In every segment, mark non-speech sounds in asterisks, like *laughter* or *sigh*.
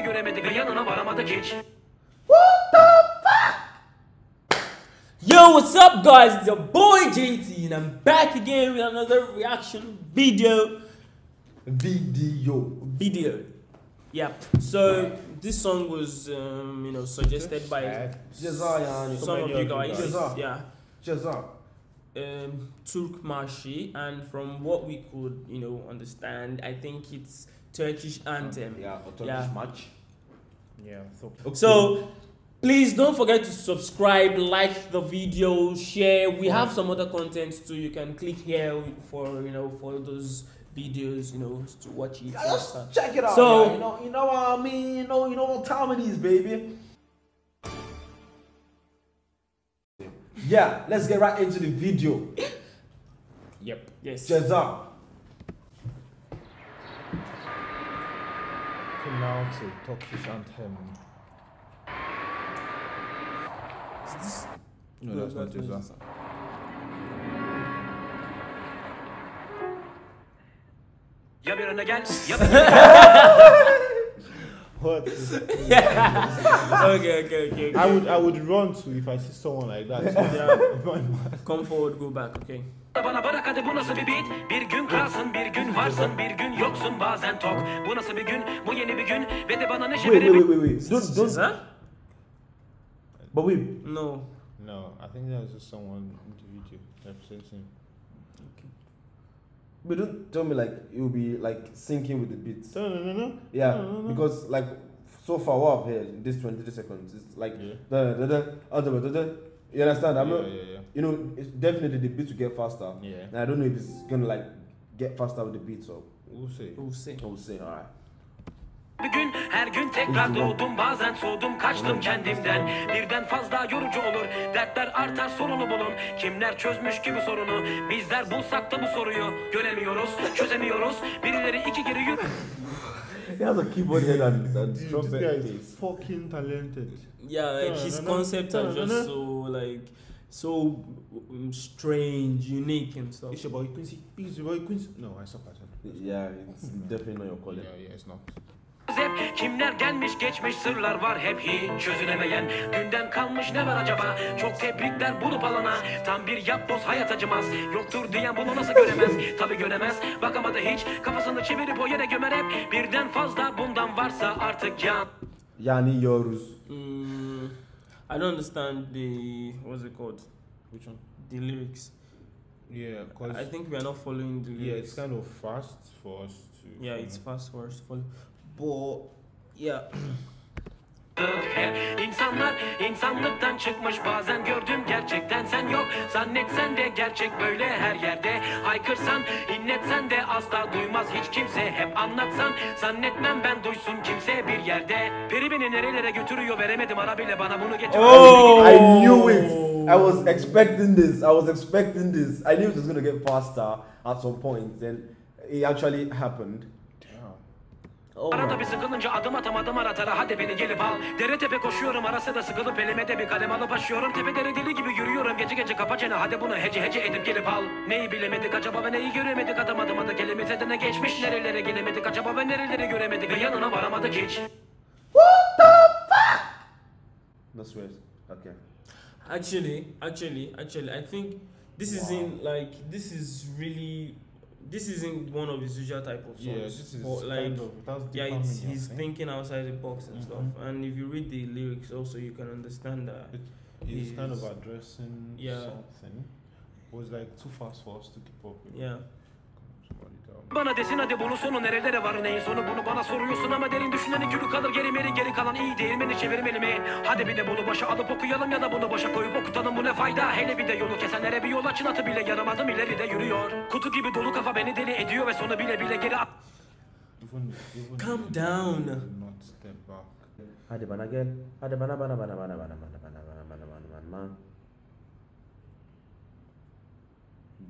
göremedik ve yanına varamadık hiç. Yo, what's up, guys? It's your boy JT, and I'm back again with another reaction video. Video. Video. Yeah. So this song was, um, you know, suggested by Ceza yani. some of you guys. Ceza. Yeah. Ceza. Um, Türk Marşı, and from what we could, you know, understand, I think it's Turkish um, anthem. Yeah, a Turkish Yeah. match. Yeah, so So please don't forget to subscribe, like the video, share. We have some other content too. You can click here for you know for those videos, you know, to watch it. Yeah, and just check it out. So- yeah, you know, you know what I mean. You know, you know what time it is, baby. Yeah, let's get right into the video. Yep. Yes. Ceza. him Toxic and him. No, no that's not Tuza. what? yeah. okay, okay, okay. I would, I would run to if I see someone like that. So *laughs* Come forward, go back. Okay. Bana bırak hadi bu nasıl bir beat Bir gün kralsın bir gün varsın bir gün yoksun bazen tok Bu nasıl bir gün bu yeni bir gün Ve de bana neşe Wait, wait, wait, wait, wait. Don't, don't. Huh? But. No. no, I think that was just someone in the video representing. But don't tell me like it will be like syncing with the beat. No, no, no, no. Yeah, No, no, no. because like so far what I've heard in this 23 seconds, it's like Yeah. da da da da da da da. You understand? I'm yeah, not. yeah, yeah. You know, it's definitely the beat will get faster. Yeah. And I don't know if it's gonna like get faster with the beat, so We'll see. We'll see. I will say, alright. Bir gün her gün tekrar doğdum bazen soğudum kaçtım kendimden Birden fazla yorucu olur dertler artar sorunu bulun Kimler çözmüş gibi sorunu bizler bulsak da bu soruyu Göremiyoruz çözemiyoruz birileri iki geri yürü He has a keyboard head and, and Dude, this guy case. is fucking talented. Yeah, like his Da-na-na, concepts are just so like so um, strange, unique and stuff. It's your boy Quincy. It's your boy Quincy. No, I suck at it. Yeah, it's definitely not your calling. Yeah, yeah, it's not. Hep Kimler gelmiş geçmiş sırlar var hep hiç çözülemeyen Dünden kalmış ne var acaba Çok tebrikler bulup alana Tam bir yap dost hayat acımaz Yoktur diyen bunu nasıl göremez Tabi göremez bakamadı hiç Kafasını çevirip o yere gömer hep Birden fazla bundan varsa artık yan Yani yours. Mm, I don't understand the what's it called? Which one? The lyrics. Yeah, cause I think we are not following the lyrics. yeah, it's kind of fast for us to. yeah, it's fast for us to follow. Yeah, Hep insanlar insanlıktan çıkmış bazen gördüm gerçekten sen yok Zannetsen de gerçek böyle her yerde Haykırsan inletsen de asla duymaz hiç kimse Hep anlatsan zannetmem ben duysun kimse bir yerde Peri beni nerelere götürüyor veremedim ara bile bana bunu getir Oh! I knew it. I was expecting this. I was expecting this. I knew it was gonna get faster at some point, and it actually happened. Oh Arada bir sıkılınca adım atamadım aratara hadi beni gelip al. Dere tepe koşuyorum arası da sıkılıp elime de bir kalem alıp açıyorum Tepe dere deli gibi yürüyorum gece gece kapa çene hadi bunu hece hece edip gelip al. Neyi bilemedik acaba ve neyi göremedik? Adım adım adı elimize de ne geçmiş. Nerelere gelemedik acaba ve nereleri göremedik? Ve yanına varamadık hiç. No swears. Okay. Actually, actually, actually, I think this isn't like this is really this isn't one of his usual type of songs. Yeah, this is but like kind of that's the yeah, it's he's think. thinking outside the box and stuff. Mhm. And if you read the lyrics, also you can understand that. He's kind of addressing Yeah. something. It was like too fast for us to keep up with. Yeah. Bana desin hadi bunun sonu nerelere var neyin sonu bunu bana soruyorsun ama derin düşünenin külü kalır geri meri geri kalan iyi değil beni çevirmeli mi? Hadi bir de bunu başa alıp okuyalım ya da bunu başa koyup okutalım bu ne fayda? Hele bir de yolu kesenlere bir yol açın atı bile yarım adım ileride yürüyor. Kutu gibi dolu kafa beni deli ediyor ve sonu bile bile geri Calm down. Not step back. Hadi bana gel. Hadi bana bana bana bana bana bana bana bana bana bana bana.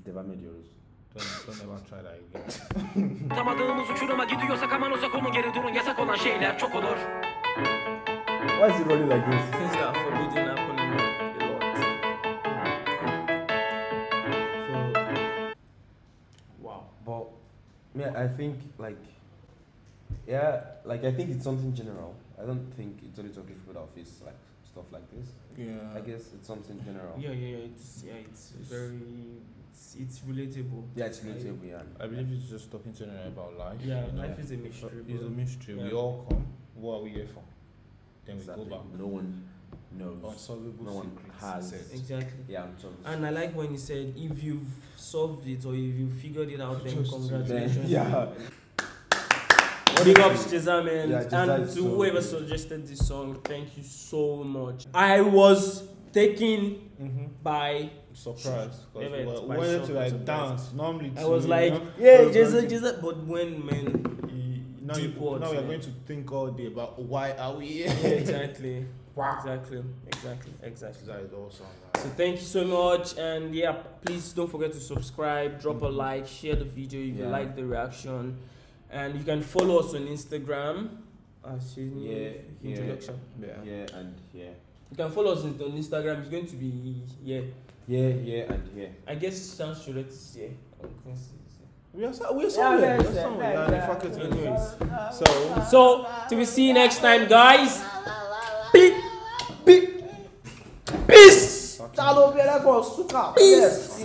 Devam ediyoruz. Don't, don't ever try that again. atamadığımız uçuruma gidiyorsak aman uzak olun geri durun yasak olan şeyler çok olur. Why is he running like this? Things that are forbidden happen a lot. So Wow. But yeah, I think like Yeah, like I think it's something general. I don't think it's only talking people that face like stuff like this. Yeah. I guess it's something general. Yeah, yeah, yeah. It's yeah, it's very, it's, it's relatable. Yeah, it's relatable, yeah. I believe it's just talking to generally about life. Yeah, you know. life is a mystery. It's a bro. mystery. We all come. What are we here for? Then Exactly. we go back. No one knows. Unsolvable No one has- he. Exactly. Yeah, I'm. And I like when he said, if you've solved it or if you figured it out, then Just to- congratulations. *laughs* yeah. Big ups Ceza man. Yeah, Ceza and to so whoever good. suggested this song, thank you so much. I was taken Mm-hmm. by surprise. Yeah, Because we were by shock to like dance. Normally, I was you like, know, yeah, were Ceza, going. But when man, Now, you, words, now we are going to think all day about why are we here. yeah, *laughs* exactly, exactly, exactly, exactly. That is awesome. So thank you so much, and yeah, please don't forget to subscribe, drop a like, share the video if you like the reaction, and you can follow us on Instagram. As your new Yeah, yeah. introduction. Yeah. Yeah, and yeah. You can follow us on on Instagram. It's going to be yeah. Yeah, yeah, and yeah. I guess Chance Charlotte is yeah. We are, so- we are somewhere. yeah, we are somewhere. yeah, We are in yeah. faculty. Anyways, So, so till we see you next time, guys. Pe- pe- Peace. Talo, Peace.